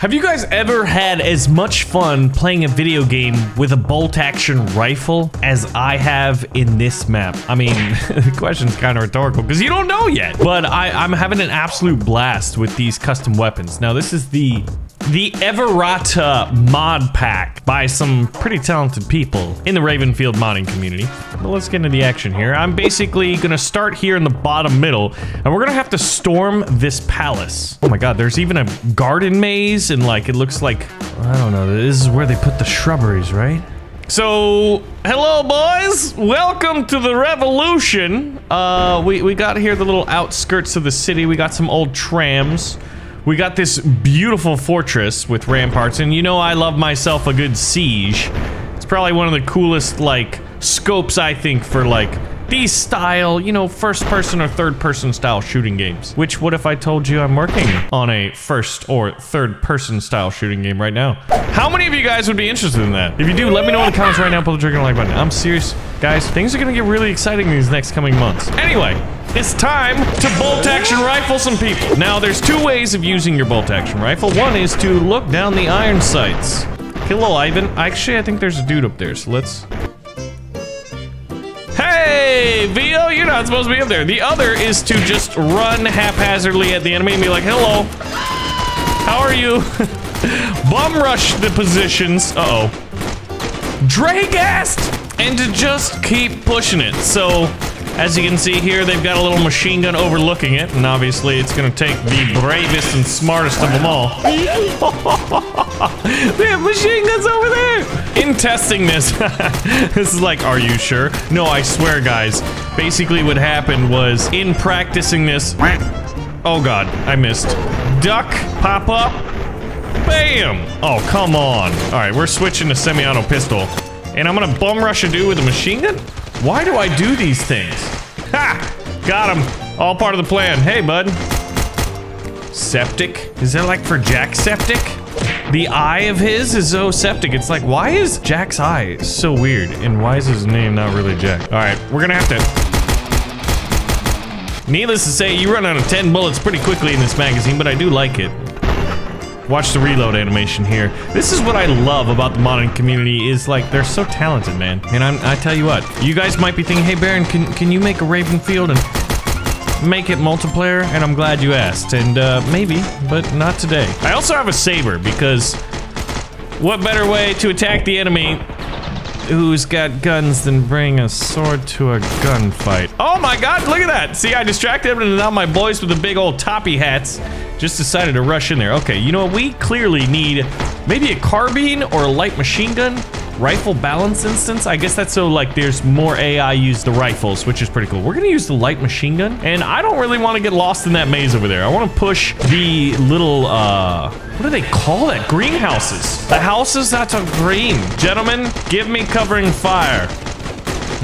Have you guys ever had as much fun playing a video game with a bolt action rifle as I have in this map? I mean, the question's kind of rhetorical because you don't know yet, but I, I'm having an absolute blast with these custom weapons. Now, this is the the Everata mod pack by some pretty talented people in the Ravenfield modding community. But let's get into the action here. I'm basically gonna start here in the bottom middle, and we're gonna have to storm this palace. Oh my god, there's even a garden maze, and like, it looks like, I don't know, this is where they put the shrubberies, right? So, hello boys! Welcome to the revolution! Uh, we, we got here the little outskirts of the city, we got some old trams. We got this beautiful fortress with ramparts, and you know I love myself a good siege. It's probably one of the coolest, like, scopes, I think, for, like, these style, you know, first person or third person style shooting games. Which, what if I told you I'm working on a first or third person style shooting game right now? How many of you guys would be interested in that? If you do, let me know in the comments right now, pull the trigger and like button. I'm serious, guys, things are gonna get really exciting these next coming months. Anyway, it's time to bolt action rifle some people. Now, there's two ways of using your bolt action rifle. One is to look down the iron sights. Hello, Ivan. Actually, I think there's a dude up there, so let's... Hey, Vio, you're not supposed to be up there. The other is to just run haphazardly at the enemy and be like, hello. How are you? Bum rush the positions. Uh-oh. Dragast! And to just keep pushing it. So, as you can see here, they've got a little machine gun overlooking it, and obviously it's gonna take the bravest and smartest of them all. they have machine guns over there! In testing this, this is like, are you sure? No, I swear, guys. Basically what happened was, in practicing this... Oh god, I missed. Duck, pop up, bam! Oh, come on. Alright, we're switching to semi-auto pistol. And I'm gonna bum rush a dude with a machine gun? Why do I do these things? Ha! Got him. All part of the plan. Hey, bud. Septic? Is that like for Jack Septic? The eye of his is so septic. It's like, why is Jack's eye so weird? And why is his name not really Jack? All right, we're gonna have to... Needless to say, you run out of 10 bullets pretty quickly in this magazine, but I do like it. Watch the reload animation here. This is what I love about the modding community is like they're so talented, man. And I'm, I tell you what, you guys might be thinking, hey Baron, can can you make a Ravenfield and make it multiplayer? And I'm glad you asked. And uh, maybe, but not today. I also have a saber because what better way to attack the enemy who's got guns than bring a sword to a gunfight? Oh my god, look at that! See, I distracted him and now my boys with the big old toppy hats just decided to rush in there. Okay, you know what? We clearly need maybe a carbine or a light machine gun. Rifle balance instance. I guess that's so like there's more AI use the rifles, which is pretty cool. We're gonna use the light machine gun. And I don't really want to get lost in that maze over there. I want to push the little, uh, what do they call that? Greenhouses. The houses that's a green. Gentlemen, give me covering fire.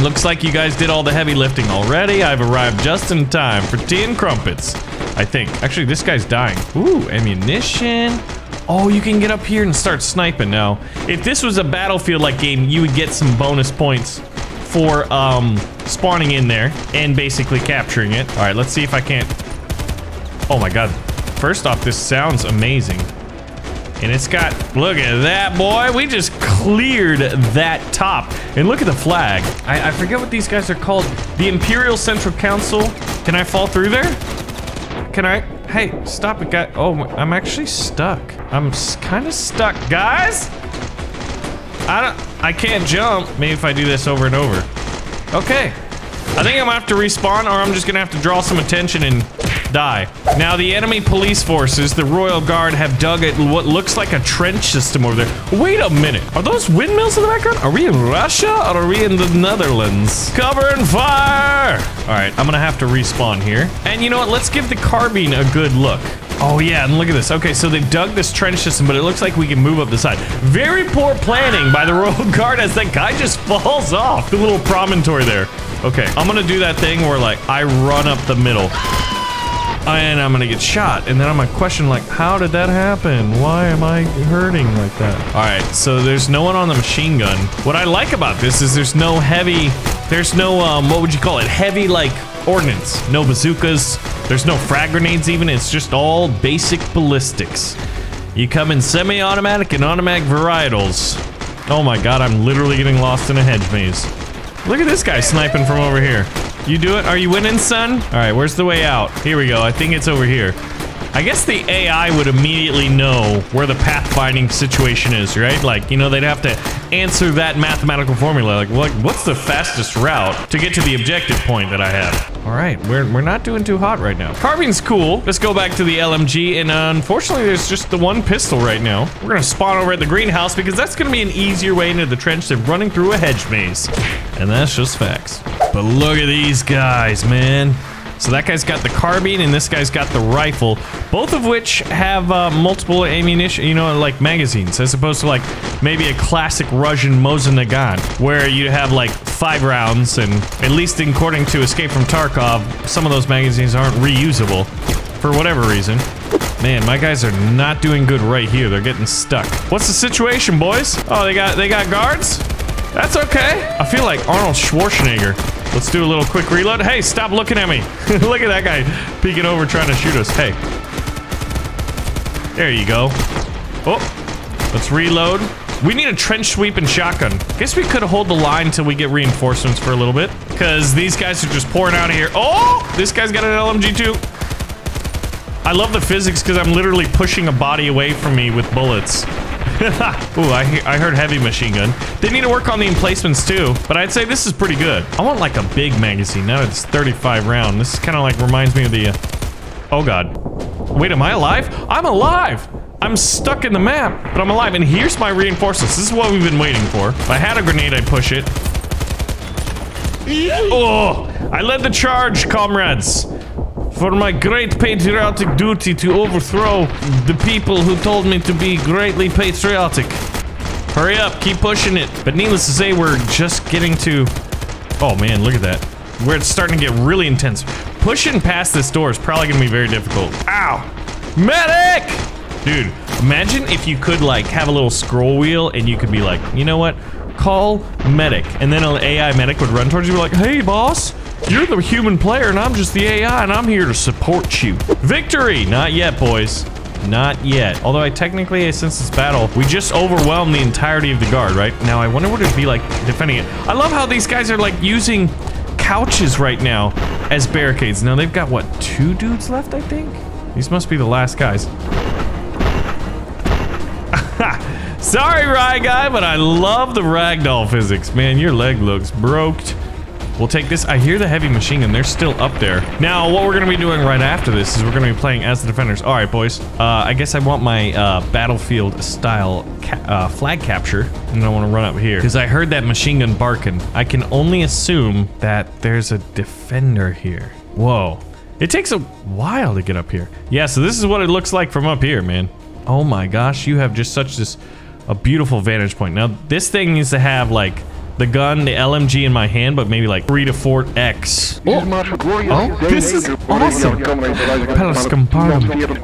Looks like you guys did all the heavy lifting already. I've arrived just in time for tea and crumpets. I think. Actually, this guy's dying. Ooh, ammunition. Oh, you can get up here and start sniping now. If this was a battlefield-like game, you would get some bonus points for um, spawning in there and basically capturing it. All right, let's see if I can't... Oh my god. First off, this sounds amazing. And it's got, look at that, boy. We just cleared that top. And look at the flag. I, I forget what these guys are called. The Imperial Central Council. Can I fall through there? Can I? Hey, stop it, guy. Oh, I'm actually stuck. I'm kind of stuck, guys. I don't. I can't jump. Maybe if I do this over and over. Okay. I think I'm gonna have to respawn, or I'm just gonna have to draw some attention and die. Now, the enemy police forces, the Royal Guard, have dug at what looks like a trench system over there. Wait a minute. Are those windmills in the background? Are we in Russia or are we in the Netherlands? Cover and fire! All right, I'm gonna have to respawn here. And you know what? Let's give the carbine a good look. Oh yeah, and look at this. Okay, so they've dug this trench system, but it looks like we can move up the side. Very poor planning by the Royal Guard as that guy just falls off the little promontory there. Okay, I'm gonna do that thing where like I run up the middle and I'm gonna get shot. And then I'm gonna question like, how did that happen? Why am I hurting like that? All right, so there's no one on the machine gun. What I like about this is there's no heavy, there's no, um, what would you call it? Heavy like ordnance. No bazookas. There's no frag grenades even. It's just all basic ballistics. You come in semi-automatic and automatic varietals. Oh my god, I'm literally getting lost in a hedge maze. Look at this guy sniping from over here. You do it? Are you winning, son? All right, where's the way out? Here we go. I think it's over here. I guess the AI would immediately know where the pathfinding situation is, right? Like, you know, they'd have to answer that mathematical formula. Like, what, what's the fastest route to get to the objective point that I have? All right, we're, we're not doing too hot right now. Carbine's cool. Let's go back to the LMG, and uh, unfortunately, there's just the one pistol right now. We're gonna spawn over at the greenhouse because that's gonna be an easier way into the trench than running through a hedge maze. And that's just facts. But look at these guys, man. So that guy's got the carbine and this guy's got the rifle, both of which have uh, multiple ammunition, you know, like magazines, as opposed to like maybe a classic Russian Mosin Nagant, where you have like five rounds and at least according to Escape from Tarkov, some of those magazines aren't reusable for whatever reason. Man, my guys are not doing good right here. They're getting stuck. What's the situation, boys? Oh, they got they got guards? That's okay. I feel like Arnold Schwarzenegger. Let's do a little quick reload. Hey, stop looking at me. Look at that guy peeking over trying to shoot us. Hey. There you go. Oh, let's reload. We need a trench sweep and shotgun. Guess we could hold the line until we get reinforcements for a little bit. Because these guys are just pouring out of here. Oh, this guy's got an LMG too. I love the physics because I'm literally pushing a body away from me with bullets. Ooh, I, he I heard heavy machine gun. They need to work on the emplacements too, but I'd say this is pretty good. I want like a big magazine. Now it's 35 round. This kind of like reminds me of the... Uh... Oh god. Wait, am I alive? I'm alive! I'm stuck in the map, but I'm alive. And here's my reinforcements. This is what we've been waiting for. If I had a grenade, I'd push it. Oh, I led the charge, comrades for my great patriotic duty to overthrow the people who told me to be greatly patriotic. Hurry up, keep pushing it. But needless to say, we're just getting to... Oh man, look at that. Where it's starting to get really intense. Pushing past this door is probably going to be very difficult. Ow! Medic! Dude, imagine if you could like have a little scroll wheel and you could be like, you know what? Call medic. And then an AI medic would run towards you and be like, hey boss, you're the human player and I'm just the AI and I'm here to support you. Victory! Not yet, boys. Not yet. Although I technically, since this battle, we just overwhelmed the entirety of the guard, right? Now, I wonder what it'd be like defending it. I love how these guys are, like, using couches right now as barricades. Now, they've got, what, two dudes left, I think? These must be the last guys. Sorry, Rye Guy, but I love the ragdoll physics. Man, your leg looks broked. We'll take this. I hear the heavy machine gun. They're still up there. Now, what we're going to be doing right after this is we're going to be playing as the defenders. All right, boys. Uh, I guess I want my uh, battlefield style ca uh, flag capture. And I want to run up here. Because I heard that machine gun barking. I can only assume that there's a defender here. Whoa. It takes a while to get up here. Yeah, so this is what it looks like from up here, man. Oh my gosh, you have just such this a beautiful vantage point. Now, this thing needs to have like the gun, the LMG in my hand, but maybe like 3 to 4 X. Oh, oh this is awesome. Palace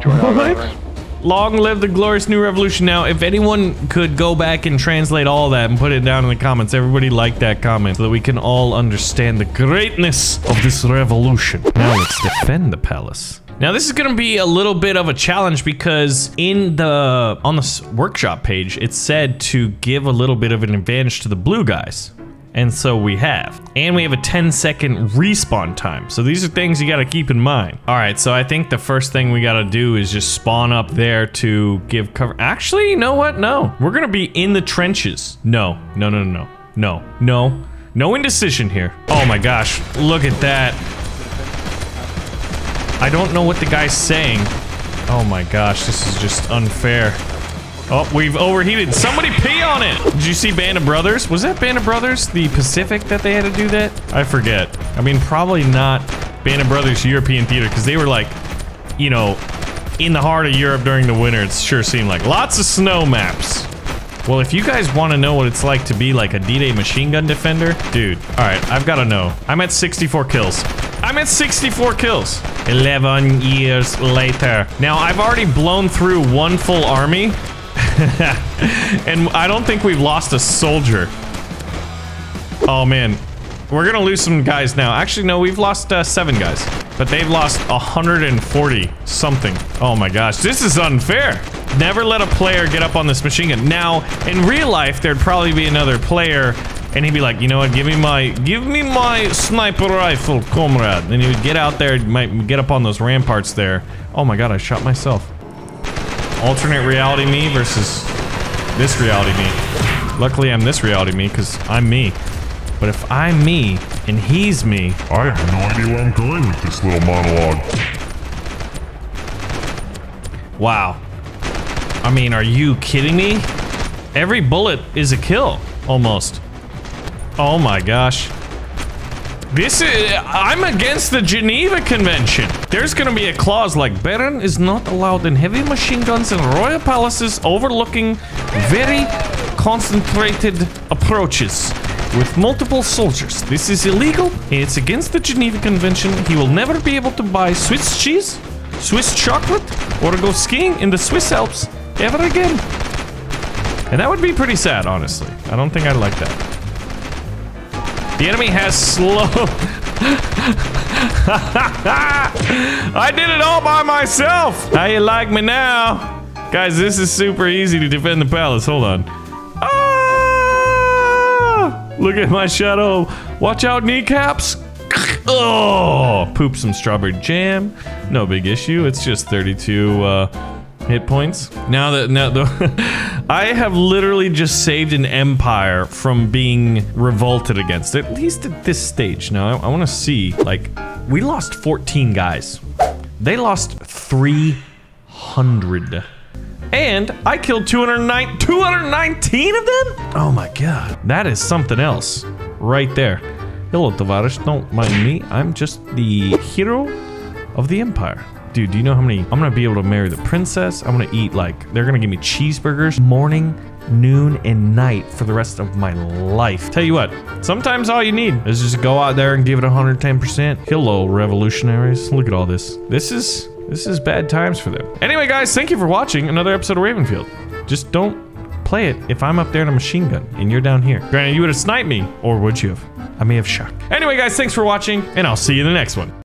What? Long live the glorious new revolution. Now, if anyone could go back and translate all that and put it down in the comments, everybody like that comment so that we can all understand the greatness of this revolution. Now let's defend the palace. Now this is gonna be a little bit of a challenge because in the on the workshop page it said to give a little bit of an advantage to the blue guys. And so we have. And we have a 10 second respawn time. So these are things you gotta keep in mind. All right, so I think the first thing we gotta do is just spawn up there to give cover. Actually, you know what? No, we're gonna be in the trenches. No, no, no, no, no, no, no indecision here. Oh my gosh, look at that. I don't know what the guy's saying. Oh my gosh, this is just unfair. Oh, we've overheated. Somebody pee on it! Did you see Band of Brothers? Was that Band of Brothers, the Pacific, that they had to do that? I forget. I mean, probably not Band of Brothers European Theater, because they were like, you know, in the heart of Europe during the winter, it sure seemed like. Lots of snow maps. Well, if you guys want to know what it's like to be like a D-Day machine gun defender, dude, all right, I've got to know. I'm at 64 kills. I'm at 64 kills. 11 years later. Now, I've already blown through one full army. and I don't think we've lost a soldier. Oh, man. We're gonna lose some guys now. Actually, no, we've lost uh, seven guys. But they've lost 140 something. Oh my gosh, this is unfair. Never let a player get up on this machine gun. Now, in real life, there'd probably be another player, and he'd be like, you know what, give me my, give me my sniper rifle, comrade. And he would get out there, might get up on those ramparts there. Oh my god, I shot myself. Alternate reality me versus this reality me. Luckily, I'm this reality me, because I'm me. But if I'm me, and he's me... I have no idea where I'm going with this little monologue. Wow. I mean, are you kidding me? Every bullet is a kill, almost. Oh my gosh. This is... I'm against the Geneva Convention. There's gonna be a clause like, Baron is not allowed in heavy machine guns in royal palaces overlooking very concentrated approaches with multiple soldiers. This is illegal, it's against the Geneva Convention. He will never be able to buy Swiss cheese, Swiss chocolate, or go skiing in the Swiss Alps ever again. And that would be pretty sad, honestly. I don't think I'd like that. The enemy has slow... I did it all by myself! How you like me now? Guys, this is super easy to defend the palace. Hold on. Ah! Look at my shadow. Watch out, kneecaps. Oh, poop some strawberry jam. No big issue. It's just 32 uh, hit points. Now that now the I have literally just saved an empire from being revolted against. At least at this stage. Now I, I want to see like we lost 14 guys. They lost 300. And I killed 209 219 of them? Oh my god. That is something else right there. Hello, Tavares. Don't mind me. I'm just the hero of the empire. Dude, do you know how many... I'm gonna be able to marry the princess. I'm gonna eat, like... They're gonna give me cheeseburgers morning, noon, and night for the rest of my life. Tell you what, sometimes all you need is just go out there and give it 110%. Hello, revolutionaries. Look at all this. This is... This is bad times for them. Anyway, guys, thank you for watching another episode of Ravenfield. Just don't play it if I'm up there in a machine gun and you're down here. Granted, you would have sniped me, or would you have? I may have shot. Anyway, guys, thanks for watching, and I'll see you in the next one.